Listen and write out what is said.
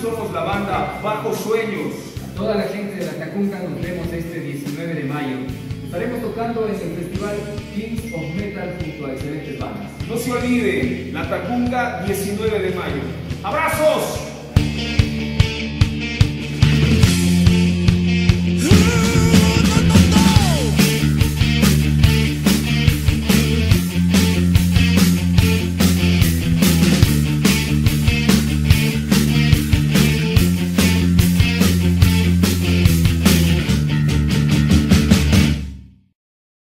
Somos la banda Bajo Sueños. A toda la gente de la Tacunga nos vemos este 19 de mayo. Estaremos tocando en el festival Kings of Metal junto a excelentes bandas. No se olviden, la Tacunga 19 de mayo. ¡Abrazos!